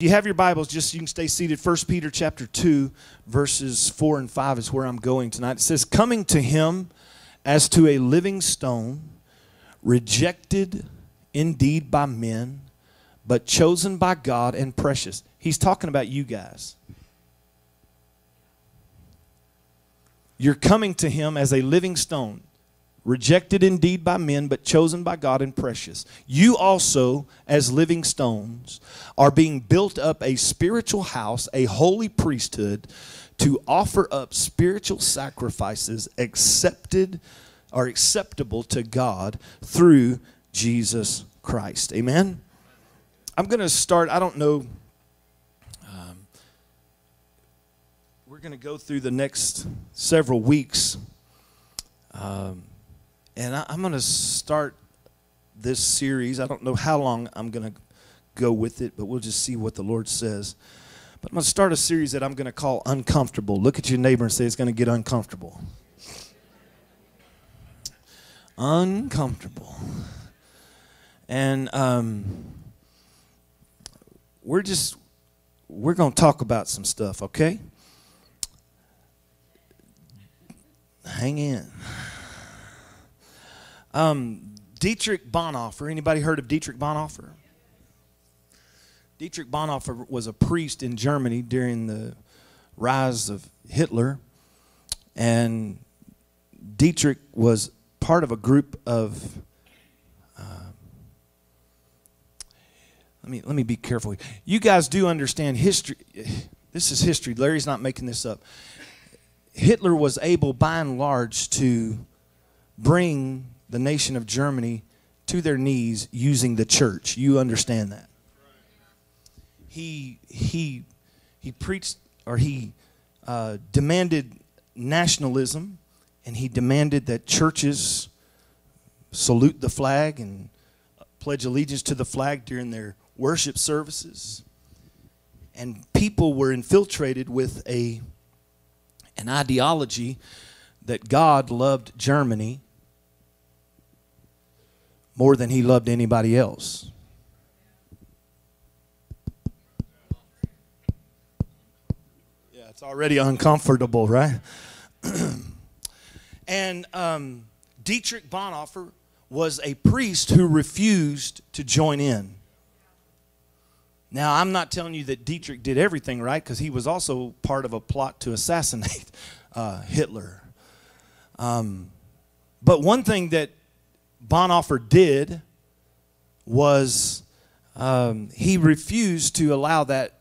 You have your Bibles? Just you can stay seated. 1 Peter chapter 2, verses 4 and 5 is where I'm going tonight. It says, Coming to him as to a living stone, rejected indeed by men, but chosen by God and precious. He's talking about you guys. You're coming to him as a living stone, rejected indeed by men, but chosen by God and precious. You also, as living stones, are being built up a spiritual house, a holy priesthood, to offer up spiritual sacrifices accepted or acceptable to God through Jesus Christ. Amen. I'm going to start, I don't know. Um, we're going to go through the next several weeks. Um, and I, I'm going to start this series. I don't know how long I'm going to go with it, but we'll just see what the Lord says. But I'm going to start a series that I'm going to call Uncomfortable. Look at your neighbor and say it's going to get uncomfortable. Uncomfortable. And um, we're just, we're going to talk about some stuff, okay? Hang in. Um, Dietrich Bonhoeffer. Anybody heard of Dietrich Bonhoeffer? Dietrich Bonhoeffer was a priest in Germany during the rise of Hitler, and Dietrich was part of a group of. Uh, let me let me be careful. You guys do understand history. This is history. Larry's not making this up. Hitler was able, by and large, to bring the nation of Germany to their knees using the church. You understand that? He he he preached or he uh, demanded nationalism, and he demanded that churches salute the flag and pledge allegiance to the flag during their worship services. And people were infiltrated with a an ideology that God loved Germany more than he loved anybody else. Yeah, it's already uncomfortable, right? and um, Dietrich Bonhoeffer was a priest who refused to join in. Now, I'm not telling you that Dietrich did everything right because he was also part of a plot to assassinate uh, Hitler. Um, but one thing that Bonhoeffer did was um, he refused to allow that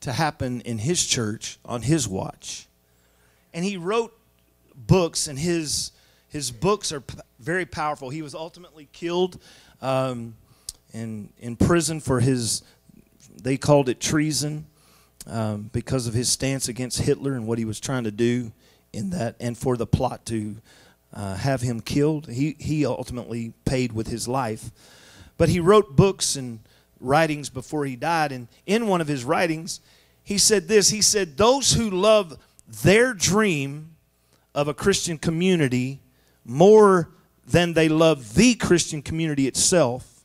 to happen in his church on his watch. And he wrote books, and his, his books are very powerful. He was ultimately killed um, in, in prison for his, they called it treason um, because of his stance against Hitler and what he was trying to do in that, and for the plot to uh, have him killed. He, he ultimately paid with his life. But he wrote books and writings before he died. And in one of his writings, he said this He said, Those who love their dream of a Christian community more than they love the Christian community itself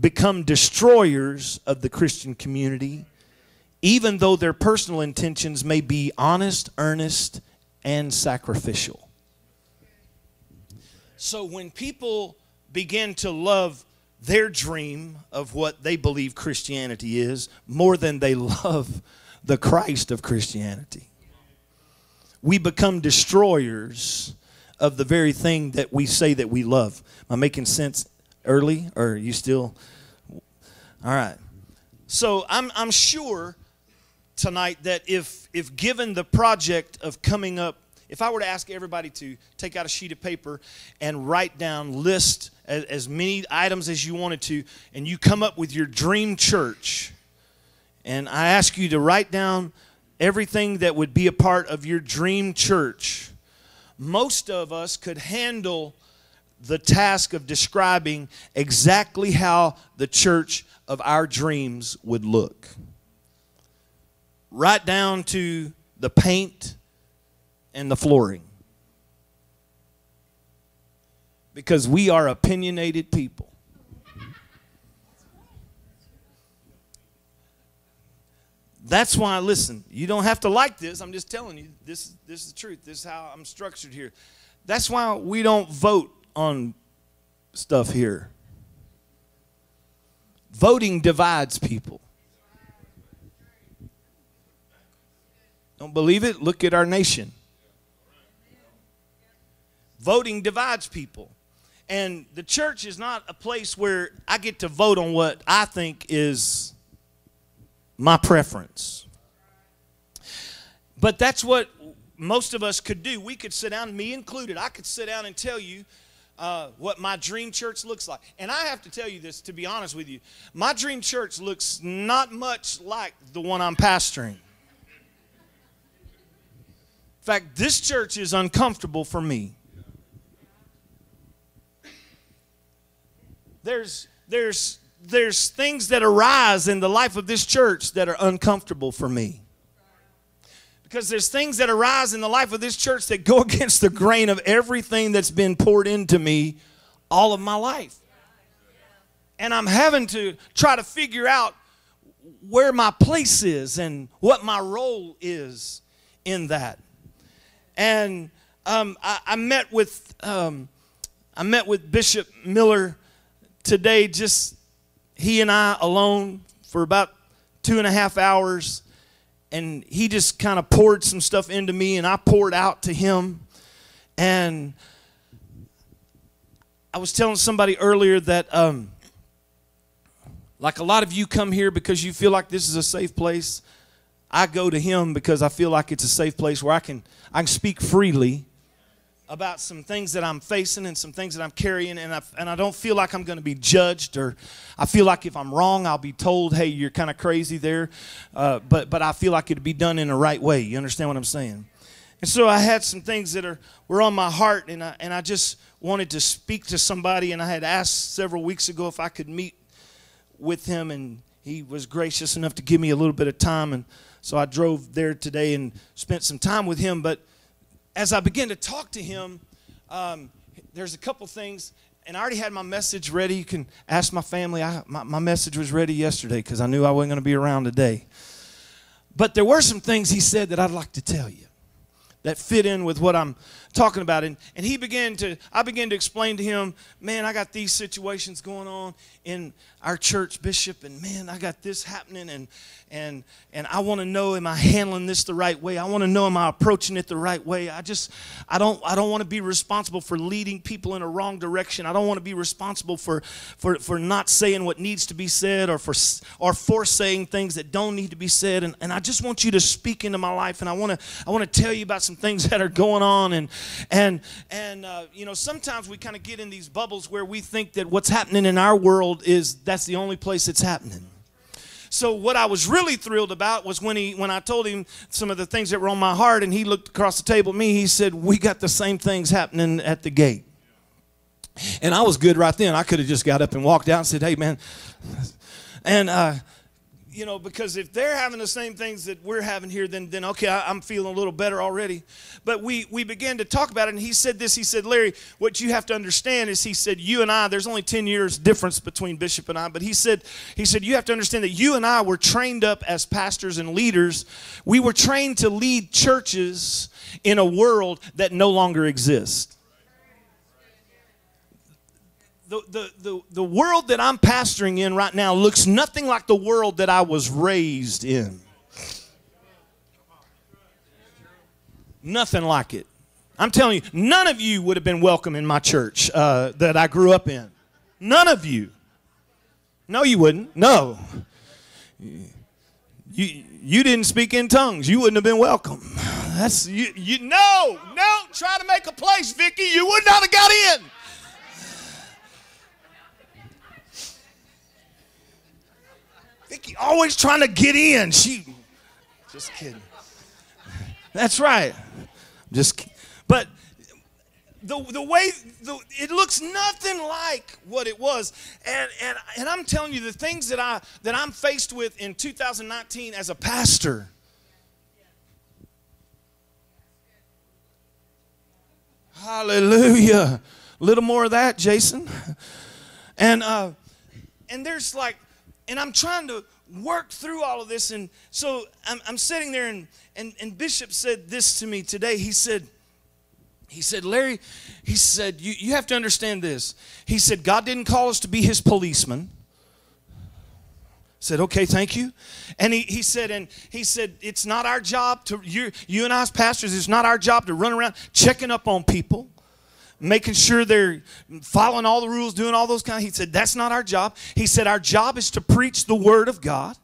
become destroyers of the Christian community, even though their personal intentions may be honest, earnest, and sacrificial. So when people begin to love their dream of what they believe Christianity is more than they love the Christ of Christianity, we become destroyers of the very thing that we say that we love. Am I making sense early or are you still? All right. So I'm, I'm sure tonight that if, if given the project of coming up if I were to ask everybody to take out a sheet of paper and write down, list as, as many items as you wanted to, and you come up with your dream church, and I ask you to write down everything that would be a part of your dream church, most of us could handle the task of describing exactly how the church of our dreams would look. Right down to the paint and the flooring. Because we are opinionated people. That's why, listen, you don't have to like this. I'm just telling you, this, this is the truth. This is how I'm structured here. That's why we don't vote on stuff here. Voting divides people. Don't believe it? Look at our nation. Voting divides people. And the church is not a place where I get to vote on what I think is my preference. But that's what most of us could do. We could sit down, me included, I could sit down and tell you uh, what my dream church looks like. And I have to tell you this, to be honest with you. My dream church looks not much like the one I'm pastoring. In fact, this church is uncomfortable for me. There's, there's there's things that arise in the life of this church that are uncomfortable for me. Because there's things that arise in the life of this church that go against the grain of everything that's been poured into me all of my life. And I'm having to try to figure out where my place is and what my role is in that. And um, I, I, met with um, I met with Bishop Miller today just he and I alone for about two and a half hours, and he just kind of poured some stuff into me, and I poured out to him. And I was telling somebody earlier that, um, like a lot of you come here because you feel like this is a safe place. I go to him because I feel like it's a safe place where I can I can speak freely about some things that I'm facing and some things that I'm carrying, and I, and I don't feel like I'm going to be judged, or I feel like if I'm wrong, I'll be told, hey, you're kind of crazy there. Uh, but, but I feel like it'd be done in the right way. You understand what I'm saying? And so I had some things that are, were on my heart, and I, and I just wanted to speak to somebody, and I had asked several weeks ago if I could meet with him, and he was gracious enough to give me a little bit of time. And so I drove there today and spent some time with him. But as I began to talk to him, um, there's a couple things, and I already had my message ready. You can ask my family. I, my, my message was ready yesterday because I knew I wasn't going to be around today. But there were some things he said that I'd like to tell you that fit in with what I'm talking about. And, and he began to, I began to explain to him, man, I got these situations going on in our church, Bishop, and man, I got this happening, and, and, and I want to know, am I handling this the right way? I want to know, am I approaching it the right way? I just, I don't, I don't want to be responsible for leading people in a wrong direction. I don't want to be responsible for, for, for not saying what needs to be said or for, or for saying things that don't need to be said. And, and I just want you to speak into my life, and I want to, I want to tell you about some things that are going on. And, and, and uh, you know, sometimes we kind of get in these bubbles where we think that what's happening in our world is that's the only place it's happening. So what I was really thrilled about was when he when I told him some of the things that were on my heart and he looked across the table at me, he said, "We got the same things happening at the gate." And I was good right then. I could have just got up and walked out and said, "Hey, man." And uh, you know, because if they're having the same things that we're having here, then, then okay, I, am feeling a little better already. But we, we began to talk about it, and he said this. He said, Larry, what you have to understand is, he said, you and I, there's only 10 years difference between Bishop and I, but he said, he said, you have to understand that you and I were trained up as pastors and leaders. We were trained to lead churches in a world that no longer exists the, the, the, world that I'm pastoring in right now looks nothing like the world that I was raised in. Nothing like it. I'm telling you, none of you would have been welcome in my church uh, that I grew up in. None of you. No, you wouldn't. No. You, you didn't speak in tongues. You wouldn't have been welcome. That's you. You no, no. Try to make a place, Vicky. You would not have got in. Vicky always trying to get in. She, just kidding. That's right. Just, but the, the way the, it looks nothing like what it was and, and, and i'm telling you the things that, I, that i'm faced with in 2019 as a pastor hallelujah a little more of that jason and uh, and there's like and I'm trying to work through all of this. And so I'm, I'm sitting there, and, and, and Bishop said this to me today. He said, he said, Larry, he said, you, you have to understand this. He said, God didn't call us to be his policeman. said, okay, thank you. And he, he said, and he said, it's not our job to, you, you and I as pastors, it's not our job to run around checking up on people making sure they're following all the rules, doing all those kind of. He said, That's not our job. He said, Our job is to preach the word of God.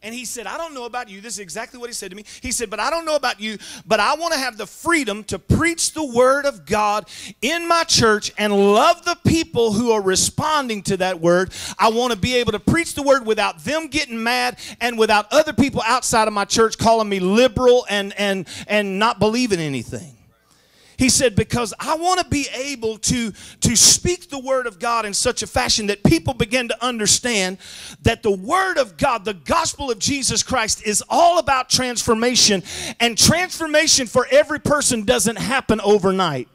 And he said, I don't know about you. This is exactly what he said to me. He said, But I don't know about you, but I want to have the freedom to preach the word of God in my church and love the people who are responding to that word. I want to be able to preach the word without them getting mad and without other people outside of my church calling me liberal and, and, and not believing anything. He said, because I want to be able to, to speak the word of God in such a fashion that people begin to understand that the word of God, the gospel of Jesus Christ, is all about transformation. And transformation for every person doesn't happen overnight.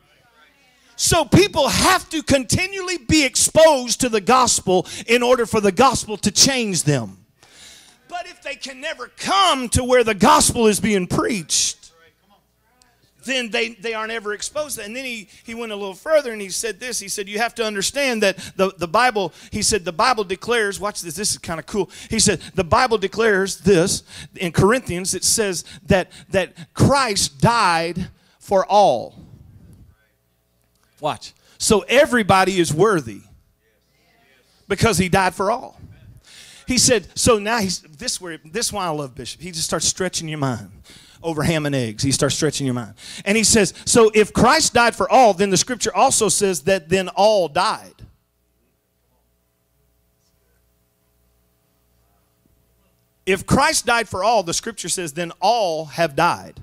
So people have to continually be exposed to the gospel in order for the gospel to change them. But if they can never come to where the gospel is being preached, then they, they aren't ever exposed And then he, he went a little further and he said this. He said, You have to understand that the, the Bible, he said, the Bible declares, watch this, this is kind of cool. He said, the Bible declares this in Corinthians, it says that, that Christ died for all. Watch. So everybody is worthy because he died for all. He said, so now he's this where this why I love Bishop. He just starts stretching your mind over ham and eggs. He starts stretching your mind. And he says, So if Christ died for all, then the scripture also says that then all died. If Christ died for all, the scripture says then all have died.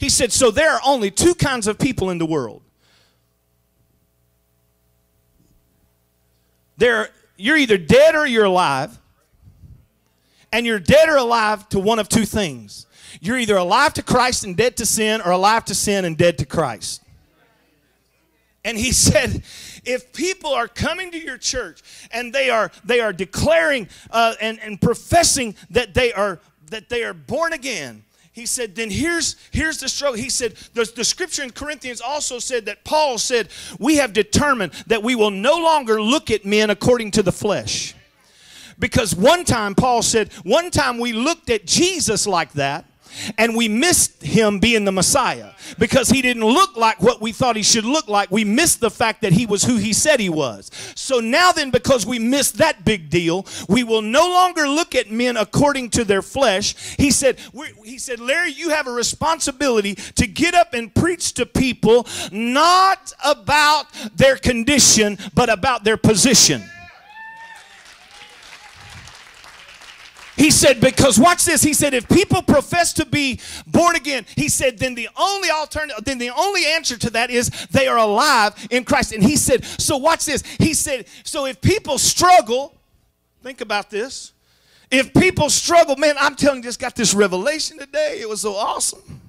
He said, So there are only two kinds of people in the world. There, you're either dead or you're alive. And you're dead or alive to one of two things you're either alive to Christ and dead to sin, or alive to sin and dead to Christ. And he said, if people are coming to your church and they are they are declaring uh, and, and professing that they are that they are born again, he said, then here's here's the struggle. He said, the, the scripture in Corinthians also said that Paul said, we have determined that we will no longer look at men according to the flesh. Because one time, Paul said, one time we looked at Jesus like that and we missed him being the Messiah because he didn't look like what we thought he should look like. We missed the fact that he was who he said he was. So now, then, because we missed that big deal, we will no longer look at men according to their flesh. He said, he said, Larry, you have a responsibility to get up and preach to people not about their condition, but about their position. He said, because watch this. He said, if people profess to be born again, he said, then the only alternative, then the only answer to that is they are alive in Christ. And he said, so watch this. He said, so if people struggle, think about this. If people struggle, man, I'm telling you, just got this revelation today. It was so awesome.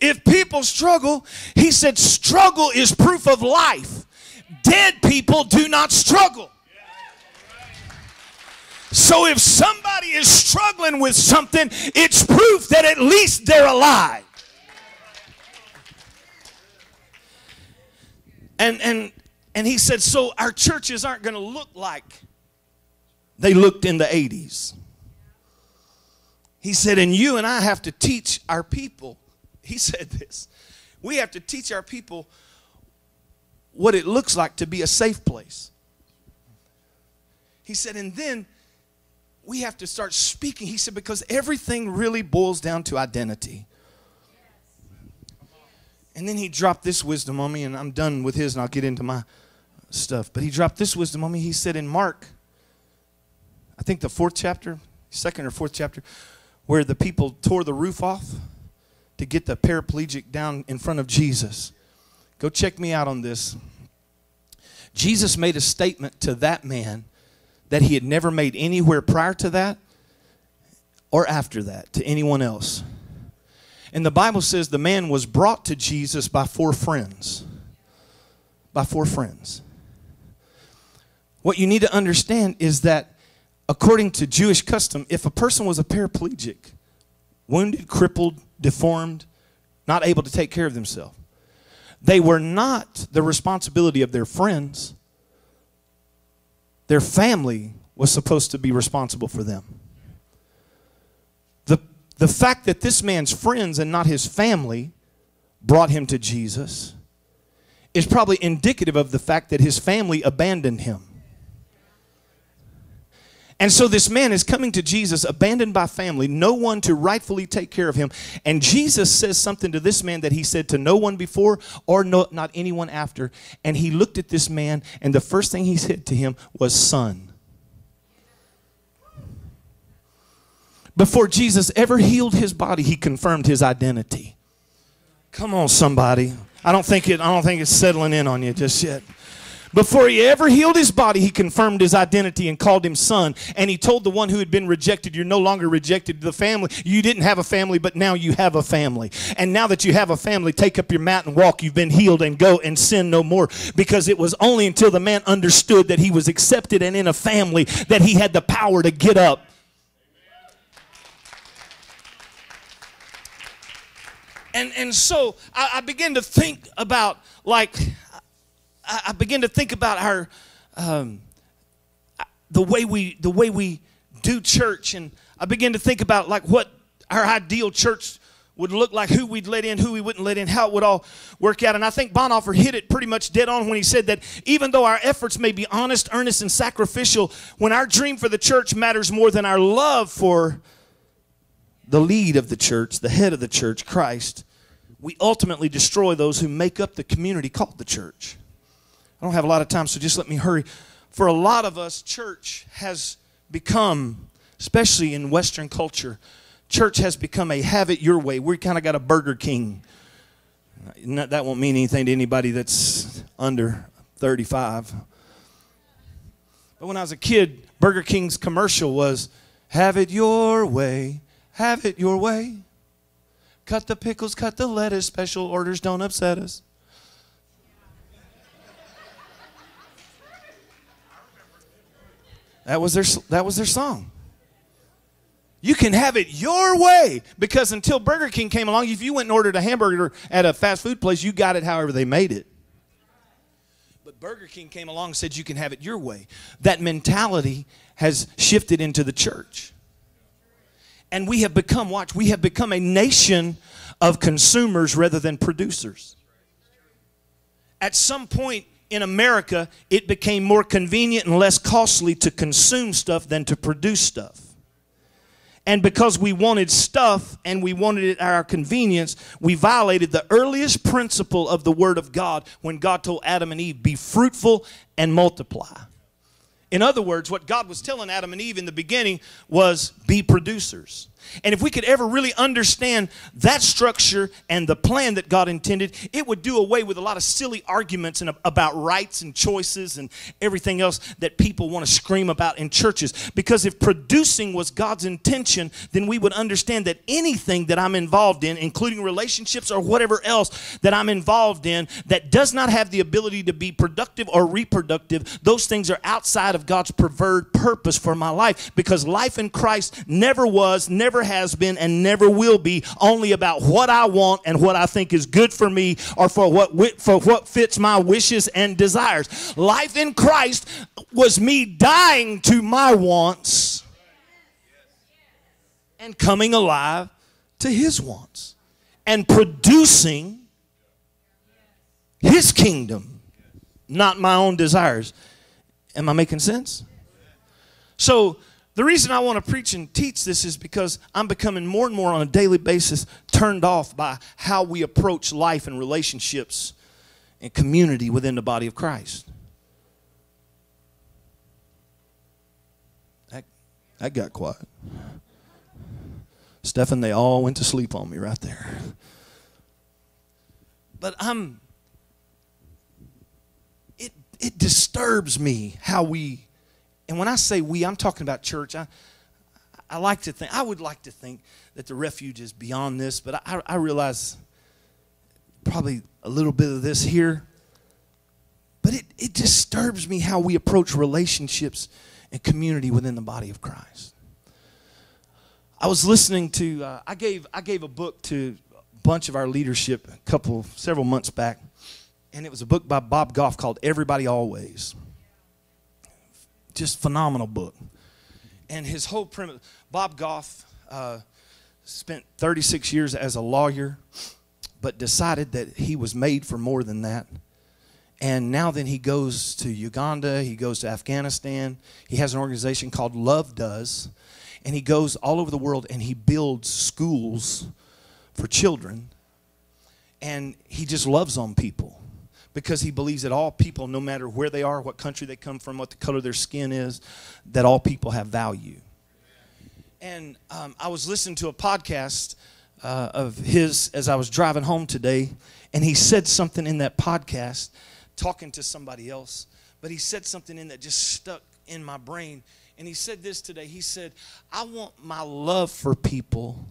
If people struggle, he said, struggle is proof of life. Dead people do not struggle. So if somebody is struggling with something, it's proof that at least they're alive. And and and he said, so our churches aren't going to look like they looked in the 80s. He said, and you and I have to teach our people. He said this. We have to teach our people what it looks like to be a safe place. He said, and then we have to start speaking. He said, because everything really boils down to identity. And then he dropped this wisdom on me, and I'm done with his, and I'll get into my stuff. But he dropped this wisdom on me. He said in Mark, I think the fourth chapter, second or fourth chapter, where the people tore the roof off to get the paraplegic down in front of Jesus. Go check me out on this. Jesus made a statement to that man that he had never made anywhere prior to that or after that to anyone else. And the Bible says the man was brought to Jesus by four friends. By four friends. What you need to understand is that according to Jewish custom, if a person was a paraplegic, wounded, crippled, deformed, not able to take care of themselves, they were not the responsibility of their friends. Their family was supposed to be responsible for them. The, the fact that this man's friends and not his family brought him to Jesus is probably indicative of the fact that his family abandoned him. And so this man is coming to Jesus, abandoned by family, no one to rightfully take care of him. And Jesus says something to this man that he said to no one before or no, not anyone after. And he looked at this man, and the first thing he said to him was, Son. Before Jesus ever healed his body, he confirmed his identity. Come on, somebody. I don't think it, I don't think it's settling in on you just yet. Before he ever healed his body, he confirmed his identity and called him son. And he told the one who had been rejected, You're no longer rejected. The family, you didn't have a family, but now you have a family. And now that you have a family, take up your mat and walk. You've been healed and go and sin no more. Because it was only until the man understood that he was accepted and in a family that he had the power to get up. And, and so I, I began to think about like I, begin to think about our um, the way we the way we do church, and I begin to think about like what our ideal church would look like, who we'd let in, who we wouldn't let in, how it would all work out. And I think Bonhoeffer hit it pretty much dead on when he said that even though our efforts may be honest, earnest, and sacrificial, when our dream for the church matters more than our love for the lead of the church, the head of the church, Christ, we ultimately destroy those who make up the community called the church. I don't have a lot of time, so just let me hurry. For a lot of us, church has become, especially in Western culture, church has become a have it your way. We kind of got a Burger King. That won't mean anything to anybody that's under 35. But when I was a kid, Burger King's commercial was have it your way, have it your way. Cut the pickles, cut the lettuce, special orders don't upset us. That was their, that was their song. You can have it your way because until Burger King came along, if you went and ordered a hamburger at a fast food place, you got it however they made it. But Burger King came along and said you can have it your way. That mentality has shifted into the church. And we have become, watch, we have become a nation of consumers rather than producers. At some point, in America, it became more convenient and less costly to consume stuff than to produce stuff. And because we wanted stuff and we wanted it at our convenience, we violated the earliest principle of the Word of God when God told Adam and Eve, Be fruitful and multiply. In other words, what God was telling Adam and Eve in the beginning was, Be producers. And if we could ever really understand that structure and the plan that God intended, it would do away with a lot of silly arguments and about rights and choices and everything else that people want to scream about in churches. Because if producing was God's intention, then we would understand that anything that I'm involved in, including relationships or whatever else that I'm involved in, that does not have the ability to be productive or reproductive, those things are outside of God's preferred purpose for my life. Because life in Christ never was, never never has been and never will be only about what I want and what I think is good for me or for what for what fits my wishes and desires. Life in Christ was me dying to my wants and coming alive to his wants and producing his kingdom, not my own desires. Am I making sense? So the reason I want to preach and teach this is because I'm becoming more and more on a daily basis turned off by how we approach life and relationships and community within the body of Christ. That, that got quiet. Stephan, they all went to sleep on me right there. But I'm, it, it disturbs me how we and when I say we, I'm talking about church. I, I like to think, I would like to think that the refuge is beyond this, but I, I realize probably a little bit of this here. But it, it disturbs me how we approach relationships and community within the body of Christ. I was listening to, uh, I, gave, I gave a book to a bunch of our leadership a couple, several months back, and it was a book by Bob Goff called Everybody Always. Just phenomenal book. And his whole premise, Bob Goff uh, spent 36 years as a lawyer, but decided that he was made for more than that. And now then he goes to Uganda, he goes to Afghanistan. He has an organization called Love Does and he goes all over the world and he builds schools for children and he just loves on people because he believes that all people no matter where they are what country they come from what the color of their skin is that all people have value and um, i was listening to a podcast uh, of his as i was driving home today and he said something in that podcast talking to somebody else but he said something in that just stuck in my brain and he said this today. He said, I want my love for people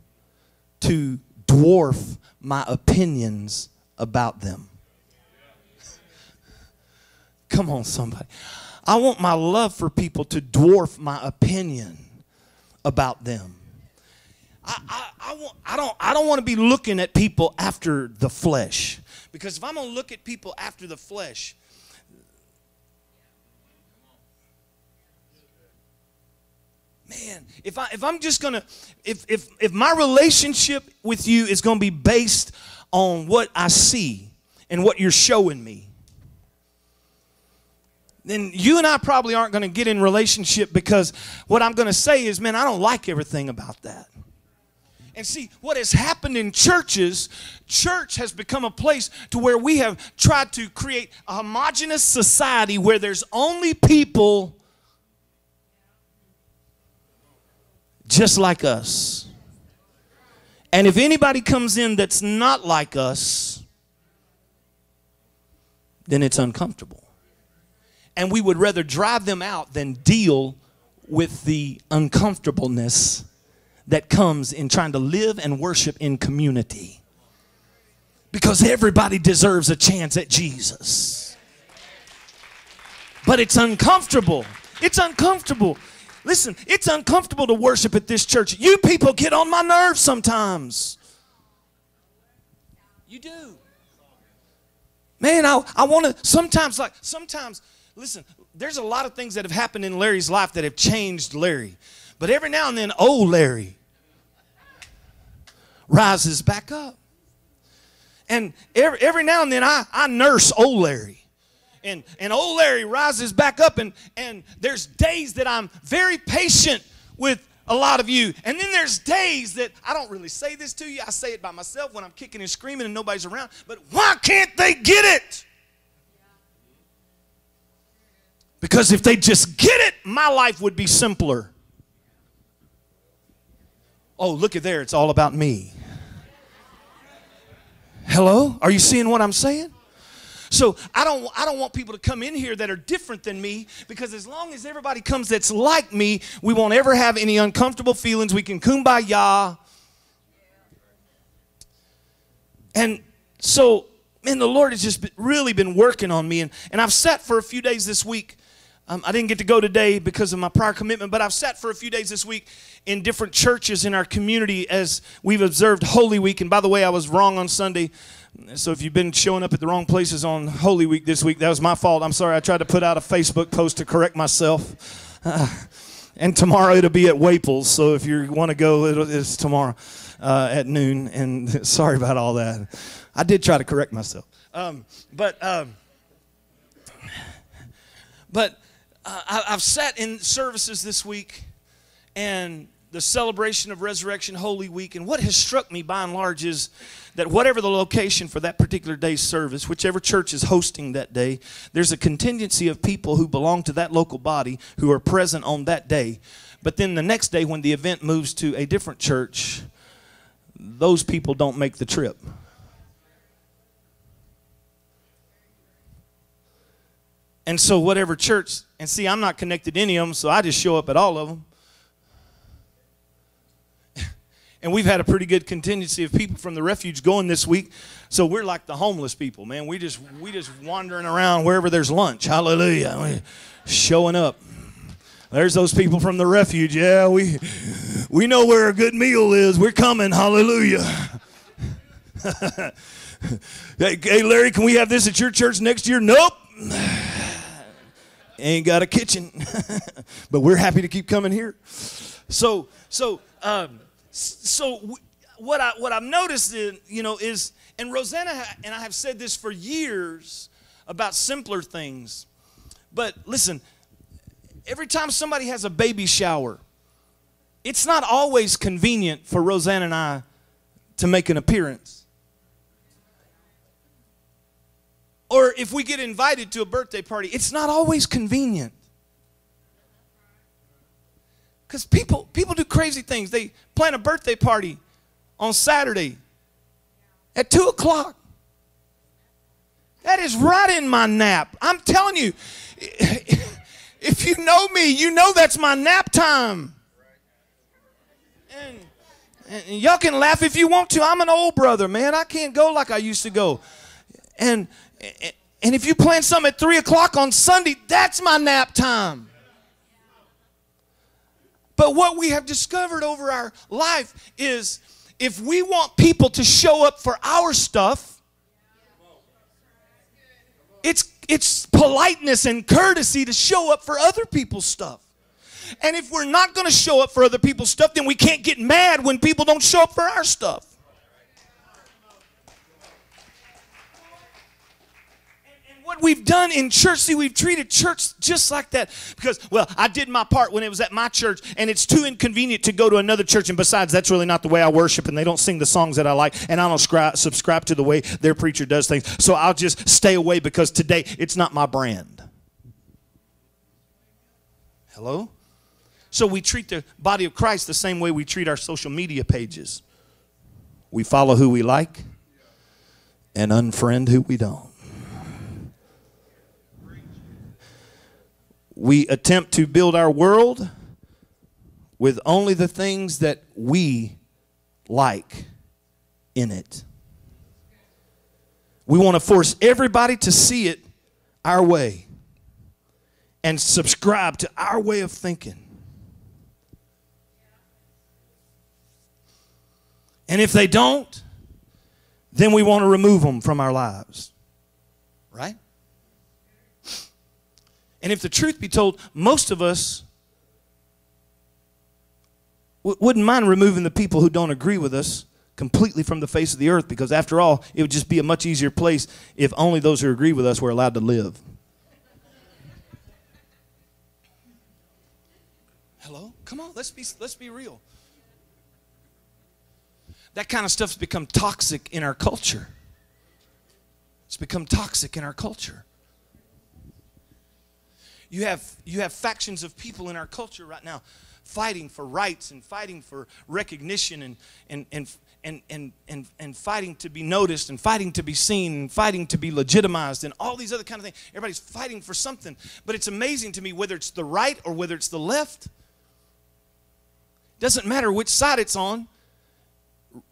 to dwarf my opinions about them. Come on, somebody. I want my love for people to dwarf my opinion about them. I, I, I, want, I, don't, I don't want to be looking at people after the flesh. Because if I'm going to look at people after the flesh, man, if I if I'm just gonna if if if my relationship with you is gonna be based on what I see and what you're showing me, then you and I probably aren't gonna get in relationship because what I'm gonna say is, man, I don't like everything about that. And see, what has happened in churches, church has become a place to where we have tried to create a homogenous society where there's only people just like us. And if anybody comes in that's not like us, then it's uncomfortable. And we would rather drive them out than deal with the uncomfortableness that comes in trying to live and worship in community. Because everybody deserves a chance at Jesus. But it's uncomfortable. It's uncomfortable. Listen, it's uncomfortable to worship at this church. You people get on my nerves sometimes. You do. Man, I, I want to sometimes, like, sometimes, listen, there's a lot of things that have happened in Larry's life that have changed Larry. But every now and then, old Larry rises back up. And every, every now and then, I, I nurse old Larry and, and old Larry rises back up, and, and there's days that I'm very patient with a lot of you. And then there's days that I don't really say this to you. I say it by myself when I'm kicking and screaming and nobody's around. But why can't they get it? Because if they just get it, my life would be simpler. Oh, look at there. It's all about me. Hello? Are you seeing what I'm saying? So I don't, I don't want people to come in here that are different than me because as long as everybody comes that's like me, we won't ever have any uncomfortable feelings. We can kumbaya. And so, man, the Lord has just really been working on me. And, and I've sat for a few days this week. Um, I didn't get to go today because of my prior commitment, but I've sat for a few days this week in different churches in our community as we've observed Holy Week. And by the way, I was wrong on Sunday. So if you've been showing up at the wrong places on Holy Week this week, that was my fault. I'm sorry. I tried to put out a Facebook post to correct myself. Uh, and tomorrow it'll be at Waples. So if you want to go, it's tomorrow uh, at noon. And sorry about all that. I did try to correct myself. Um, but um, but uh, I, I've sat in services this week, and the celebration of Resurrection Holy Week. And what has struck me by and large is that whatever the location for that particular day's service, whichever church is hosting that day, there's a contingency of people who belong to that local body who are present on that day. But then the next day, when the event moves to a different church, those people don't make the trip. And so, whatever church, and see, I'm not connected to any of them, so I just show up at all of them. And we've had a pretty good contingency of people from the refuge going this week. So we're like the homeless people, man. We just we just wandering around wherever there's lunch. Hallelujah. Showing up. There's those people from the refuge. Yeah, we we know where a good meal is. We're coming. Hallelujah. hey, Larry, can we have this at your church next year? Nope. Ain't got a kitchen, but we're happy to keep coming here. So, so, um, so what I what I've noticed, in, you know, is and Rosanna and I have said this for years about simpler things, but listen, every time somebody has a baby shower, it's not always convenient for Rosanna and I to make an appearance. Or if we get invited to a birthday party, it's not always convenient. Because people, people do crazy things. They plan a birthday party on Saturday at 2 o'clock. That is right in my nap. I'm telling you, if you know me, you know that's my nap time. And, and y'all can laugh if you want to. I'm an old brother, man. I can't go like I used to go. And and if you plan something at 3 o'clock on Sunday, that's my nap time. But what we have discovered over our life is if we want people to show up for our stuff, it's, it's politeness and courtesy to show up for other people's stuff. And if we're not going to show up for other people's stuff, then we can't get mad when people don't show up for our stuff. What we've done in church, see, we've treated church just like that. Because, well, I did my part when it was at my church, and it's too inconvenient to go to another church. And besides, that's really not the way I worship, and they don't sing the songs that I like, and I don't scri- subscribe to the way their preacher does things. So I'll just stay away because today it's not my brand. Hello? So we treat the body of Christ the same way we treat our social media pages. We follow who we like and unfriend who we don't. We attempt to build our world with only the things that we like in it. We want to force everybody to see it our way and subscribe to our way of thinking. And if they don't, then we want to remove them from our lives. Right? And if the truth be told, most of us wouldn't mind removing the people who don't agree with us completely from the face of the earth because, after all, it would just be a much easier place if only those who agree with us were allowed to live. Hello? Come on, let's be, let's be real. That kind of stuff's become toxic in our culture. It's become toxic in our culture. You have, you have factions of people in our culture right now fighting for rights and fighting for recognition and, and, and, and, and, and, and fighting to be noticed and fighting to be seen and fighting to be legitimized and all these other kind of things. Everybody's fighting for something. But it's amazing to me whether it's the right or whether it's the left. Doesn't matter which side it's on.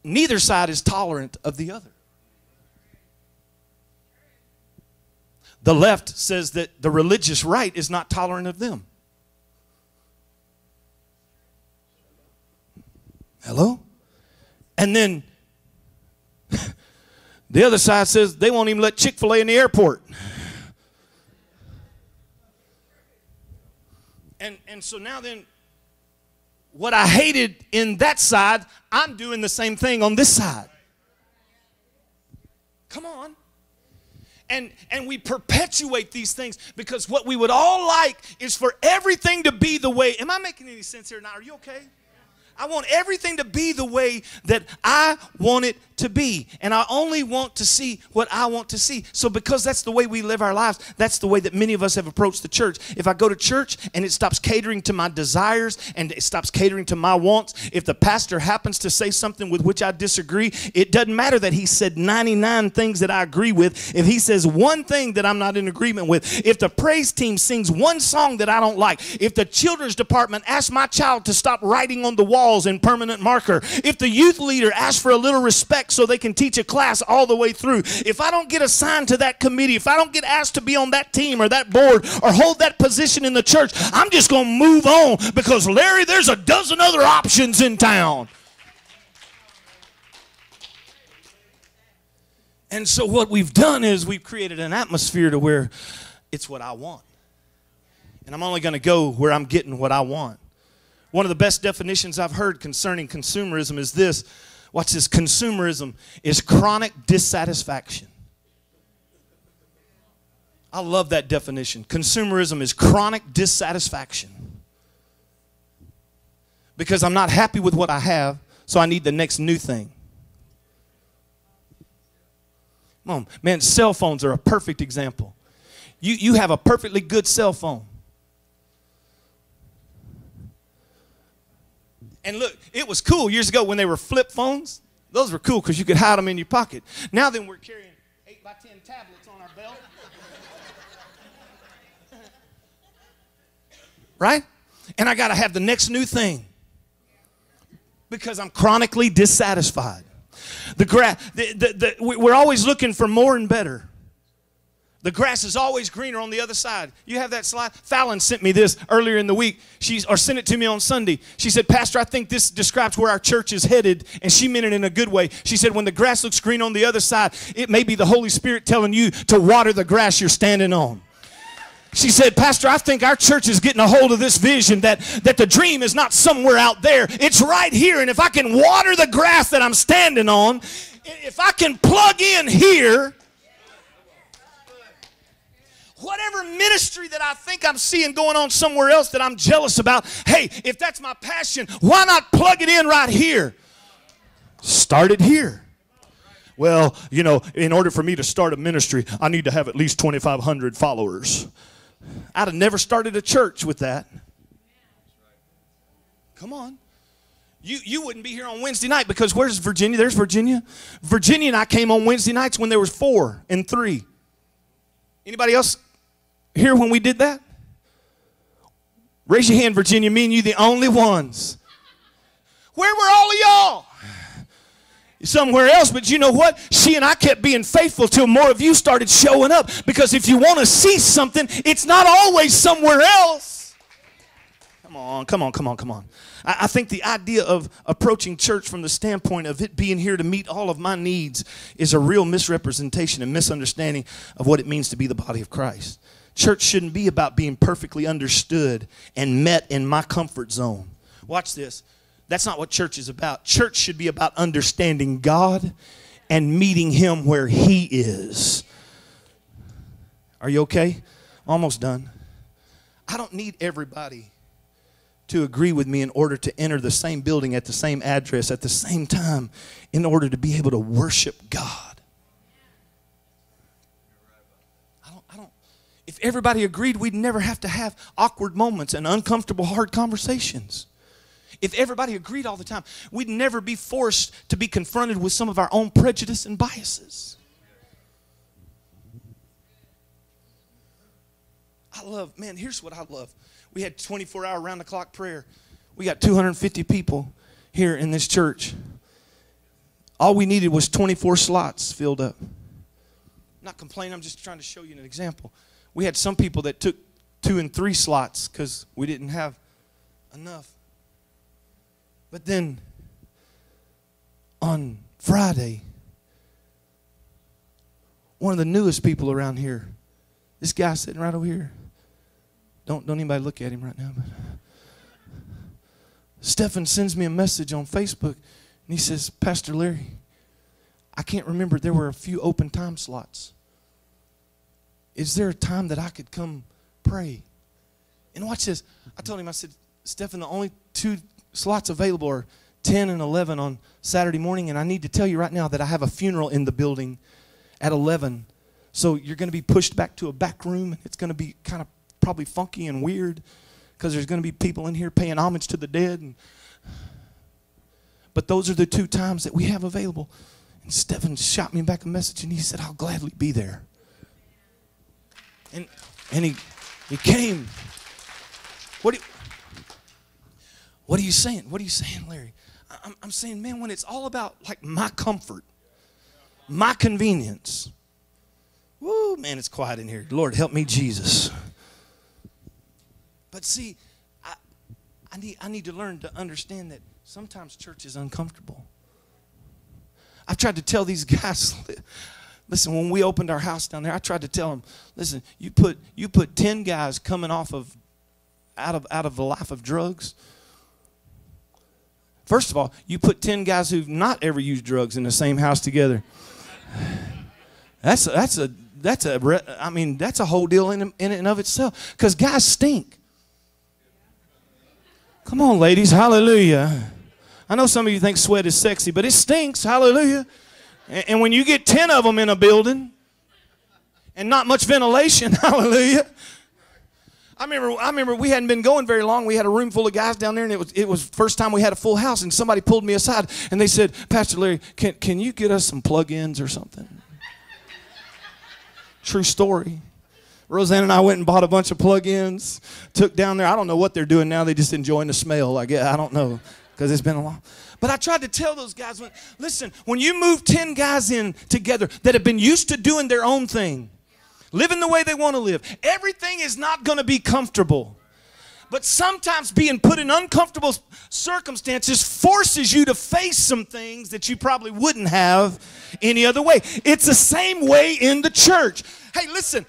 Neither side is tolerant of the other. The left says that the religious right is not tolerant of them. Hello? And then the other side says they won't even let Chick fil A in the airport. And, and so now then, what I hated in that side, I'm doing the same thing on this side. Come on and and we perpetuate these things because what we would all like is for everything to be the way. Am i making any sense here? Now are you okay I want everything to be the way that I want it to be. And I only want to see what I want to see. So, because that's the way we live our lives, that's the way that many of us have approached the church. If I go to church and it stops catering to my desires and it stops catering to my wants, if the pastor happens to say something with which I disagree, it doesn't matter that he said 99 things that I agree with. If he says one thing that I'm not in agreement with, if the praise team sings one song that I don't like, if the children's department asks my child to stop writing on the wall in permanent marker. If the youth leader asks for a little respect so they can teach a class all the way through, if I don't get assigned to that committee, if I don't get asked to be on that team or that board or hold that position in the church, I'm just going to move on because, Larry, there's a dozen other options in town. And so what we've done is we've created an atmosphere to where it's what I want. And I'm only going to go where I'm getting what I want. One of the best definitions I've heard concerning consumerism is this. Watch this. Consumerism is chronic dissatisfaction. I love that definition. Consumerism is chronic dissatisfaction. Because I'm not happy with what I have, so I need the next new thing. On, man, cell phones are a perfect example. You, you have a perfectly good cell phone. And look, it was cool years ago when they were flip phones. Those were cool because you could hide them in your pocket. Now then, we're carrying 8 by 10 tablets on our belt. right? And I got to have the next new thing because I'm chronically dissatisfied. The grass, the, the, the, we're always looking for more and better. The grass is always greener on the other side. You have that slide? Fallon sent me this earlier in the week. She's or sent it to me on Sunday. She said, Pastor, I think this describes where our church is headed. And she meant it in a good way. She said, when the grass looks green on the other side, it may be the Holy Spirit telling you to water the grass you're standing on. She said, Pastor, I think our church is getting a hold of this vision that, that the dream is not somewhere out there. It's right here. And if I can water the grass that I'm standing on, if I can plug in here, whatever ministry that I think I'm seeing going on somewhere else that I'm jealous about, hey, if that's my passion, why not plug it in right here? Start it here. Well, you know, in order for me to start a ministry, I need to have at least 2,500 followers. I'd have never started a church with that. Come on. You, you wouldn't be here on Wednesday night because where's Virginia? There's Virginia. Virginia and I came on Wednesday nights when there was four and three. Anybody else here when we did that? Raise your hand, Virginia. Me and you, the only ones. Where were all of y'all? somewhere else. But you know what? She and I kept being faithful till more of you started showing up. Because if you want to see something, it's not always somewhere else. Come on, come on, come on, come on. I, I think the idea of approaching church from the standpoint of it being here to meet all of my needs is a real misrepresentation and misunderstanding of what it means to be the body of Christ. Church shouldn't be about being perfectly understood and met in my comfort zone. Watch this. That's not what church is about. Church should be about understanding God and meeting Him where He is. Are you okay? Almost done. I don't need everybody to agree with me in order to enter the same building at the same address at the same time in order to be able to worship God. I don't, I don't, if everybody agreed, we'd never have to have awkward moments and uncomfortable, hard conversations. If everybody agreed all the time, we'd never be forced to be confronted with some of our own prejudice and biases. I love, man, here's what I love. We had 24 hour round the clock prayer. We got 250 people here in this church. All we needed was 24 slots filled up. I'm not complaining, I'm just trying to show you an example. We had some people that took two and three slots because we didn't have enough. But then on Friday, one of the newest people around here, this guy sitting right over here. Don't don't anybody look at him right now, but Stephen sends me a message on Facebook and he says, Pastor Larry, I can't remember. There were a few open time slots. Is there a time that I could come pray? And watch this. I told him, I said, Stephen, the only two slots available are 10 and 11 on Saturday morning. And I need to tell you right now that I have a funeral in the building at 11. So you're going to be pushed back to a back room. It's going to be kind of probably funky and weird because there's going to be people in here paying homage to the dead. And, but those are the two times that we have available. And Stephen shot me back a message and he said, I'll gladly be there. And, and he, he came. What do you, What are you saying? What are you saying, Larry? I'm, I'm saying, man, when it's all about like my comfort, my convenience. Woo, man, it's quiet in here. Lord, help me, Jesus. But see, I, I, need, I need to learn to understand that sometimes church is uncomfortable. I've tried to tell these guys, listen, when we opened our house down there, I tried to tell them, listen, you put, you put 10 guys coming off of, out of, out of the life of drugs, First of all, you put 10 guys who've not ever used drugs in the same house together. That's a, that's a that's a I mean that's a whole deal in in and of itself because guys stink. Come on, ladies, hallelujah. I know some of you think sweat is sexy, but it stinks, hallelujah. And, and when you get ten of them in a building and not much ventilation, hallelujah, I remember, I remember we hadn't been going very long. We had a room full of guys down there, and it was it was first time we had a full house. And somebody pulled me aside, and they said, "Pastor Larry, can can you get us some plug-ins or something?" True story. Roseanne and I went and bought a bunch of plug-ins. Took down there. I don't know what they're doing now. They just enjoying the smell. I guess I don't know because it's been a long. But I tried to tell those guys, when, listen, when you move ten guys in together that have been used to doing their own thing living the way they want to live. Everything is not going to be comfortable. But sometimes being put in uncomfortable circumstances forces you to face some things that you probably wouldn't have any other way. It's the same way in the church. Hey, listen,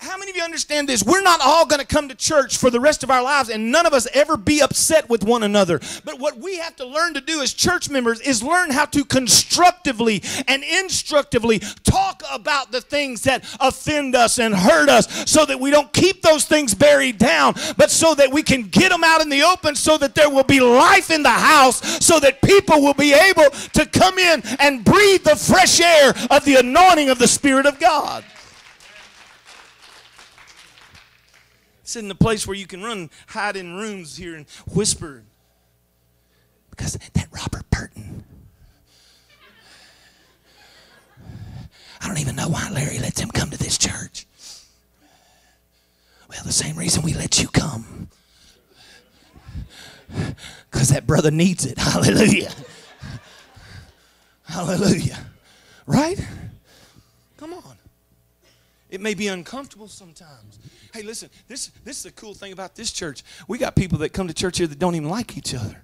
how many of you understand this? We're not all going to come to church for the rest of our lives and none of us ever be upset with one another. But what we have to learn to do as church members is learn how to constructively and instructively talk about the things that offend us and hurt us so that we don't keep those things buried down, but so that we can get them out in the open so that there will be life in the house so that people will be able to come in and breathe the fresh air of the anointing of the Spirit of God. Sit in the place where you can run, hide in rooms here and whisper. Because that Robert Burton. I don't even know why Larry lets him come to this church. Well, the same reason we let you come. Because that brother needs it. Hallelujah. Hallelujah. Right? Come on. It may be uncomfortable sometimes. Hey, listen, this, this is the cool thing about this church. We got people that come to church here that don't even like each other.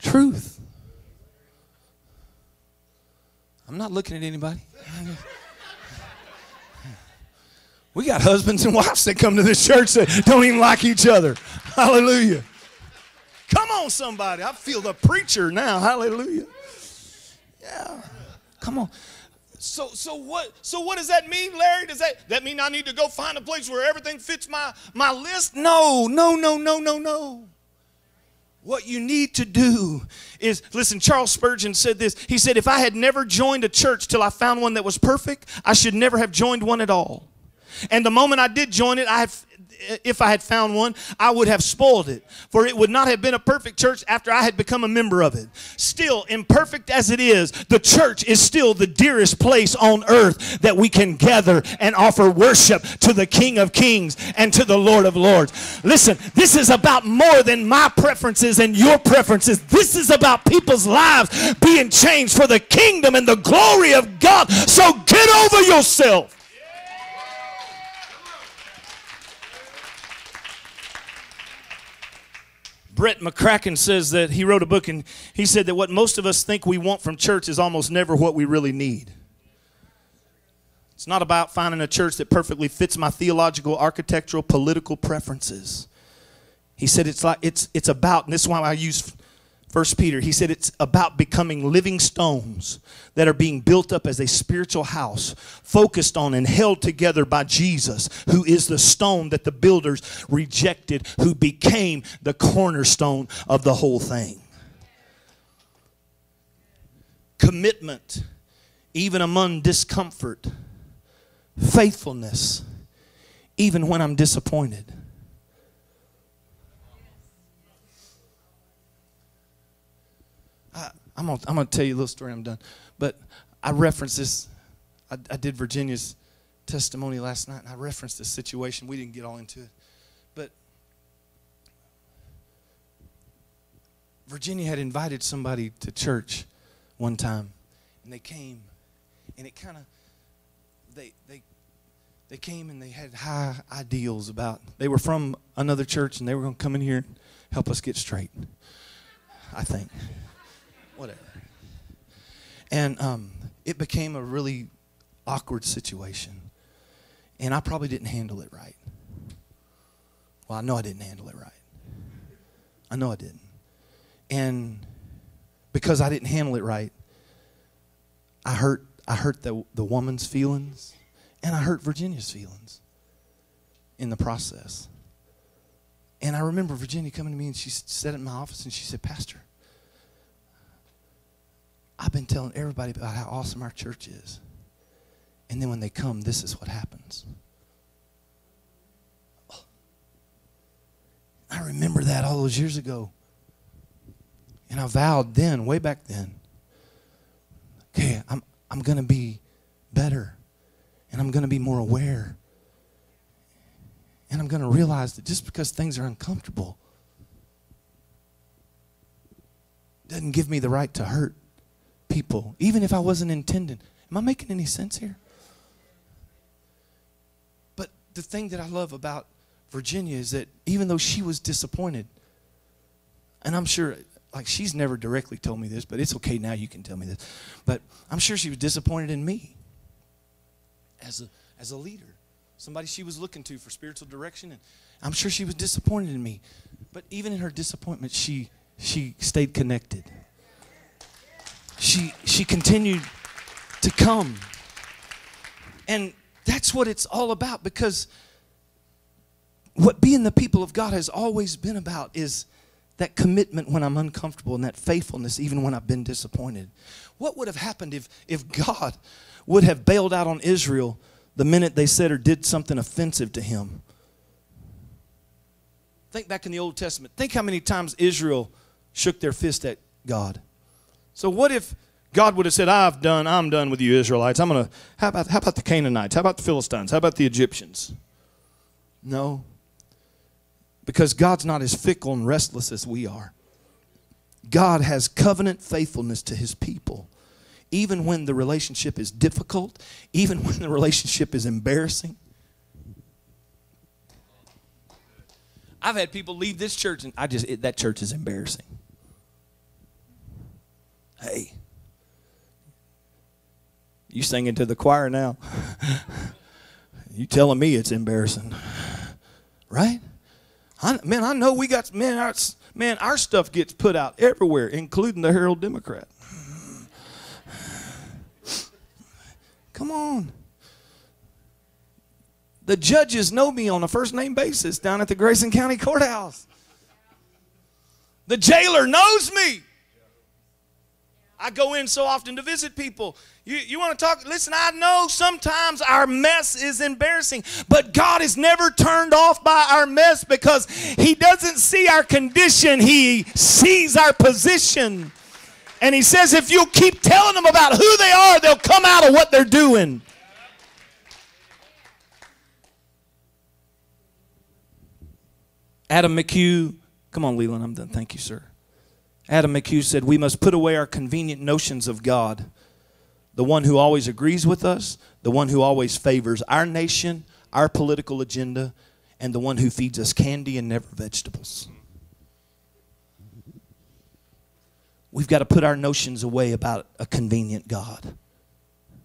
Truth. I'm not looking at anybody. We got husbands and wives that come to this church that don't even like each other. Hallelujah. Come on, somebody. I feel the preacher now. Hallelujah. Yeah. Come on. So so what so what does that mean, Larry? Does that that mean I need to go find a place where everything fits my my list? No, no, no, no, no, no. What you need to do is listen, Charles Spurgeon said this. He said, If I had never joined a church till I found one that was perfect, I should never have joined one at all. And the moment I did join it, I had if I had found one, I would have spoiled it. For it would not have been a perfect church after I had become a member of it. Still, imperfect as it is, the church is still the dearest place on earth that we can gather and offer worship to the King of Kings and to the Lord of Lords. Listen, this is about more than my preferences and your preferences. This is about people's lives being changed for the kingdom and the glory of God. So get over yourself. Brett McCracken says that he wrote a book and he said that what most of us think we want from church is almost never what we really need. It's not about finding a church that perfectly fits my theological, architectural, political preferences. He said it's like it's it's about, and this is why I use First Peter, he said it's about becoming living stones that are being built up as a spiritual house, focused on and held together by Jesus, who is the stone that the builders rejected, who became the cornerstone of the whole thing. Commitment, even among discomfort, faithfulness, even when I'm disappointed I'm gonna, I'm gonna tell you a little story. I'm done. But I referenced this. I, I did Virginia's testimony last night, and I referenced this situation. We didn't get all into it, but Virginia had invited somebody to church one time, and they came, and it kind of they they they came and they had high ideals about they were from another church and they were going to come in here and help us get straight. I think. And um, it became a really awkward situation, and I probably didn't handle it right. Well, I know I didn't handle it right. I know I didn't. And because I didn't handle it right, I hurt I hurt the, the woman's feelings and I hurt Virginia's feelings in the process. And I remember Virginia coming to me and she sat in my office and she said, Pastor, I've been telling everybody about how awesome our church is. And then when they come, this is what happens. I remember that all those years ago. And I vowed then, way back then, okay, I'm, I'm going to be better. And I'm going to be more aware. And I'm going to realize that just because things are uncomfortable doesn't give me the right to hurt people, even if I wasn't intending. Am I making any sense here? But the thing that I love about Virginia is that even though she was disappointed, and I'm sure, like, she's never directly told me this, but it's okay now you can tell me this. But I'm sure she was disappointed in me as a, as a leader, somebody she was looking to for spiritual direction. And I'm sure she was disappointed in me. But even in her disappointment, she, she stayed connected. She, she continued to come. And that's what it's all about because what being the people of God has always been about is that commitment when I'm uncomfortable and that faithfulness even when I've been disappointed. What would have happened if, if God would have bailed out on Israel the minute they said or did something offensive to him? Think back in the Old Testament. Think how many times Israel shook their fist at God. So what if God would have said, I've done, I'm done with you Israelites. I'm gonna how about how about the Canaanites? How about the Philistines? How about the Egyptians? No because God's not as fickle and restless as we are. God has covenant faithfulness to his people. Even when the relationship is difficult, even when the relationship is embarrassing. I've had people leave this church and I just, it, that church is embarrassing. Hey, you singing to the choir now. you telling me it's embarrassing, right? I, man, I know we got man, our, man, our stuff gets put out everywhere, including the Herald Democrat. Come on. The judges know me on a first name basis down at the Grayson County Courthouse. The jailer knows me. I go in so often to visit people. You, you want to talk? Listen, I know sometimes our mess is embarrassing, but God is never turned off by our mess because He doesn't see our condition, He sees our position. And He says, if you keep telling them about who they are, they'll come out of what they're doing. Adam McHugh, come on, Leland, I'm done. Thank you, sir. Adam McHugh said, We must put away our convenient notions of God. The one who always agrees with us, the one who always favors our nation, our political agenda, and the one who feeds us candy and never vegetables. We've got to put our notions away about a convenient God.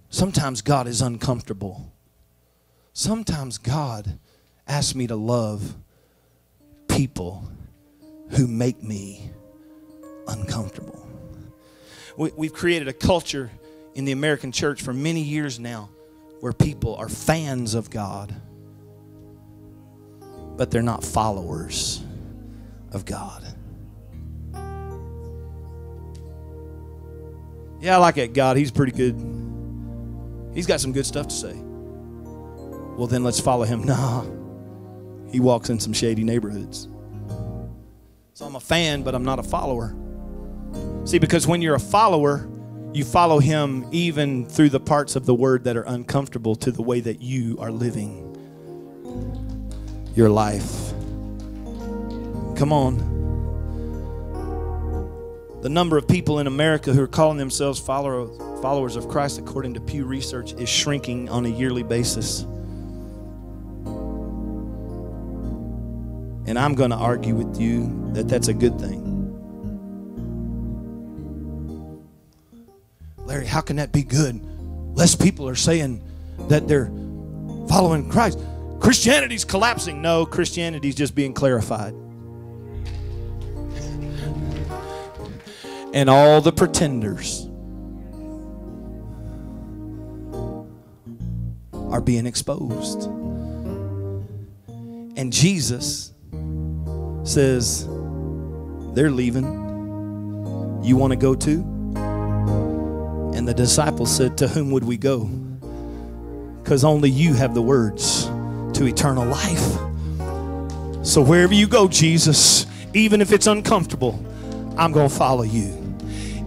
Sometimes God is uncomfortable. Sometimes God asks me to love people who make me uncomfortable. We, have created a culture in the American church for many years now where people are fans of God, but they're not followers of God. Yeah, I like that God. He's pretty good. He's got some good stuff to say. Well, then let's follow him. Nah, he walks in some shady neighborhoods. So I'm a fan, but I'm not a follower. See, because when you're a follower, you follow him even through the parts of the word that are uncomfortable to the way that you are living your life. Come on. The number of people in America who are calling themselves follower, followers of Christ, according to Pew Research, is shrinking on a yearly basis. And I'm going to argue with you that that's a good thing. Larry, how can that be good? Less people are saying that they're following Christ. Christianity's collapsing. No, Christianity's just being clarified. And all the pretenders are being exposed. And Jesus says, They're leaving. You want to go too? And the disciples said, To whom would we go? Because only you have the words to eternal life. So wherever you go, Jesus, even if it's uncomfortable, I'm going to follow you.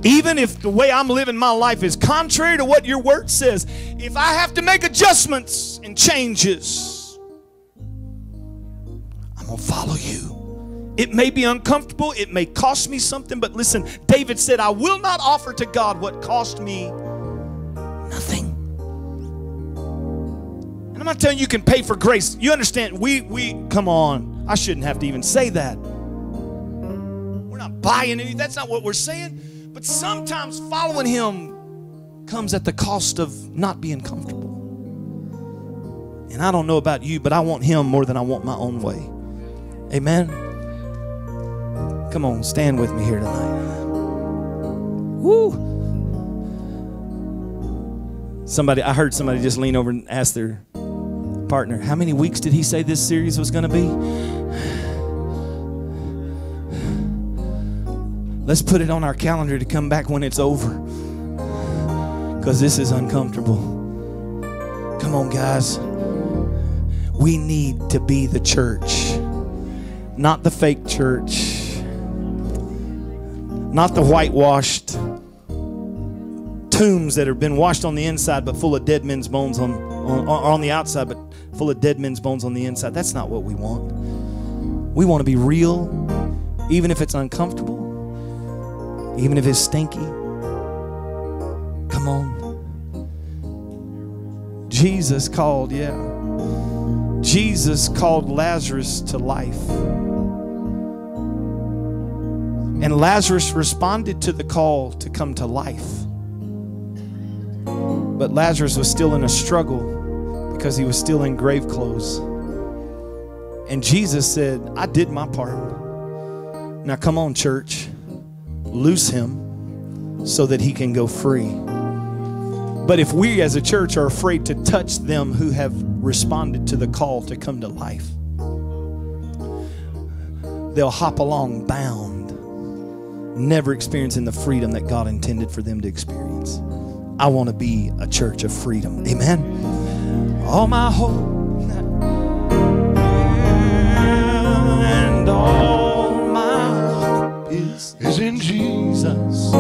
Even if the way I'm living my life is contrary to what your word says, if I have to make adjustments and changes, I'm going to follow you. It may be uncomfortable, it may cost me something, but listen, David said, I will not offer to God what cost me nothing. And I'm not telling you you can pay for grace. You understand, we we come on. I shouldn't have to even say that. We're not buying any, that's not what we're saying. But sometimes following him comes at the cost of not being comfortable. And I don't know about you, but I want him more than I want my own way. Amen. Come on, stand with me here tonight. Woo! Somebody, I heard somebody just lean over and ask their partner, How many weeks did he say this series was going to be? Let's put it on our calendar to come back when it's over. Because this is uncomfortable. Come on, guys. We need to be the church, not the fake church not the whitewashed tombs that have been washed on the inside but full of dead men's bones on, on, on the outside but full of dead men's bones on the inside. That's not what we want. We want to be real, even if it's uncomfortable, even if it's stinky. Come on. Jesus called, yeah. Jesus called Lazarus to life. And Lazarus responded to the call to come to life. But Lazarus was still in a struggle because he was still in grave clothes. And Jesus said, I did my part. Now come on, church. Loose him so that he can go free. But if we as a church are afraid to touch them who have responded to the call to come to life, they'll hop along bound never experiencing the freedom that God intended for them to experience. I want to be a church of freedom. Amen. All my hope and all my hope is, is in Jesus.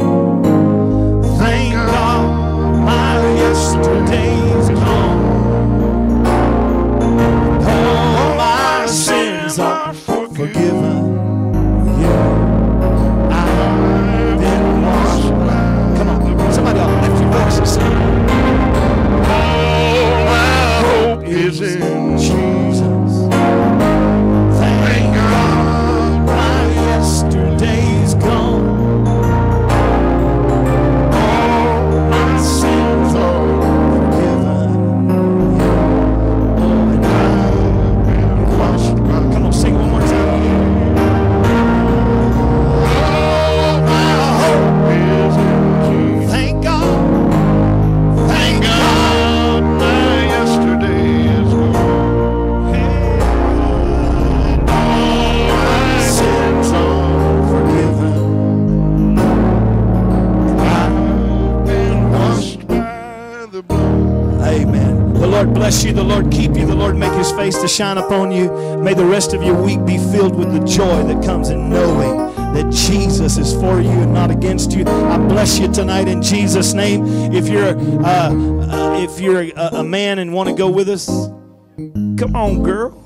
Thank God my yesterday's gone. All my sins are forgiven. Shine upon you. May the rest of your week be filled with the joy that comes in knowing that Jesus is for you and not against you. I bless you tonight in Jesus' name. If you're uh, uh, if you're a, a man and want to go with us, come on, girl.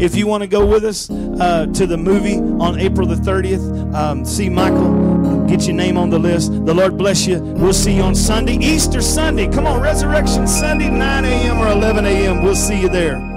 If you want to go with us uh, to the movie on April the 30th, um, see Michael, get your name on the list. The Lord bless you. We'll see you on Sunday, Easter Sunday. Come on, Resurrection Sunday, 9 a.m. or 11 a.m. We'll see you there.